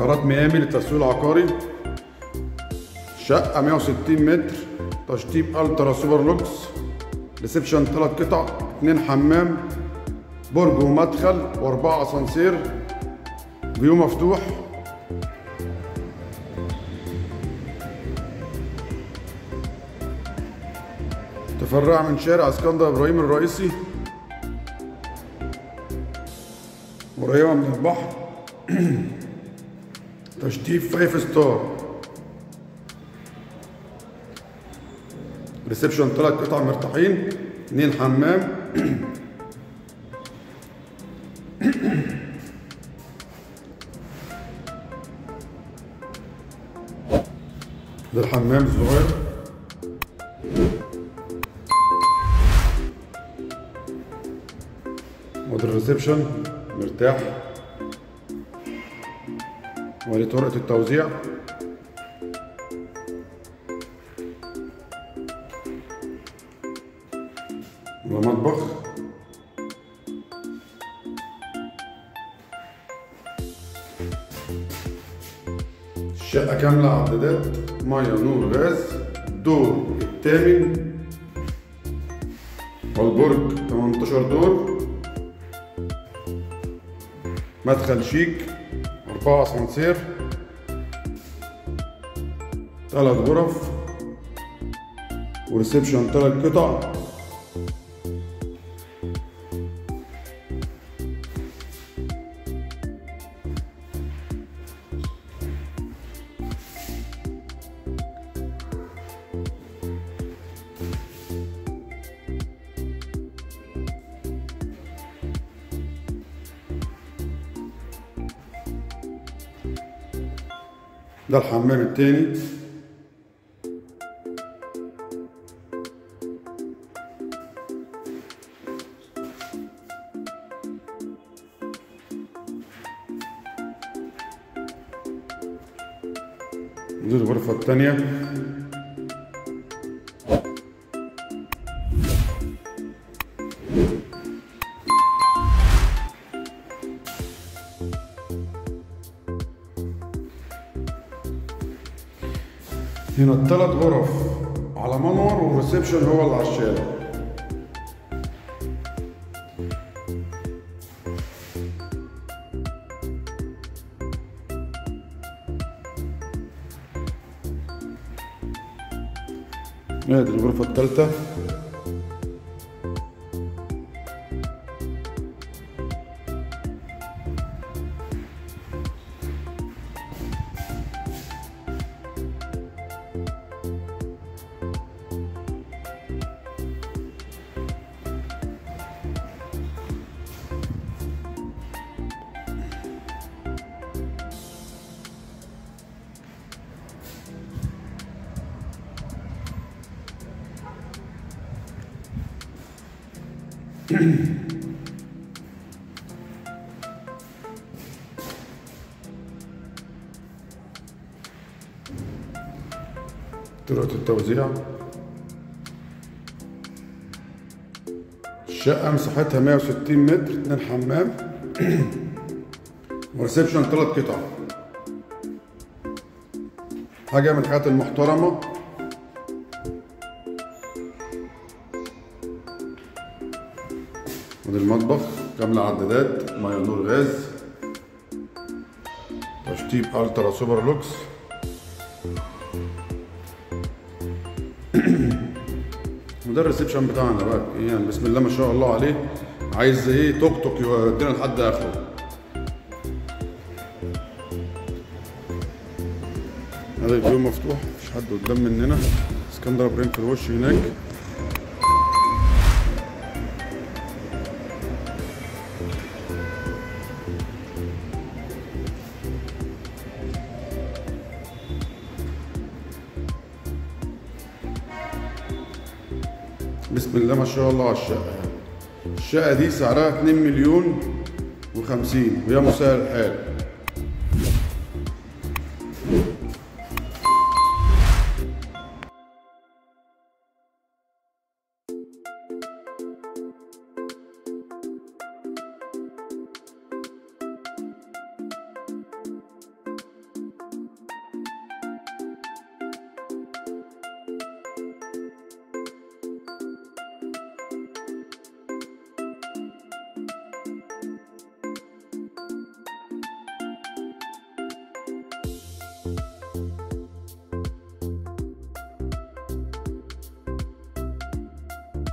عمارات ميامي للتسويق العقاري. شقة 160 متر تشطيب ultra super lux. reception ثلاث قطع اتنين حمام. برج ومدخل وأربعة اسانسير view مفتوح. تفرع من شارع اسكندر إبراهيم الرئيسي. قريبة من البحر. تشطيب five star reception ثلاث قطع مرتاحين اتنين حمام ده الحمام الصغير وده الريسبشن مرتاح ودي طرقة التوزيع. ومطبخ الشقة كاملة عدادات مية نور غاز. الدور الثامن. والبرج 18 دور. مدخل شيك. أربعة أسانسير ثلاث غرف. وريسبشن ثلاث قطع. ده الحمام التاني. دي الغرفة التانية. هنا الثلاث غرف على منور والريسبشن هو اللي على الشارع. ادي الغرفة الثالثة. طرقة التوزيع الشقة مساحتها 160 متر اتنين حمام وريسبشن تلات قطع حاجة من الحاجات المحترمة ودي المطبخ. كاملة عدادات مية نور غاز. تشطيب ultra super lux. وده ال reception بتاعنا بقى. يعني؟ بسم الله ما شاء الله عليه. عايز إيه؟ توك توك يودينا لحد آخره. هذا ال view مفتوح. مفيش حد قدام مننا. اسكندر إبراهيم في الوش هناك. بسم الله ما شاء الله على الشقة. الشقة دي سعرها 2 مليون و50 وهي مسهل الحال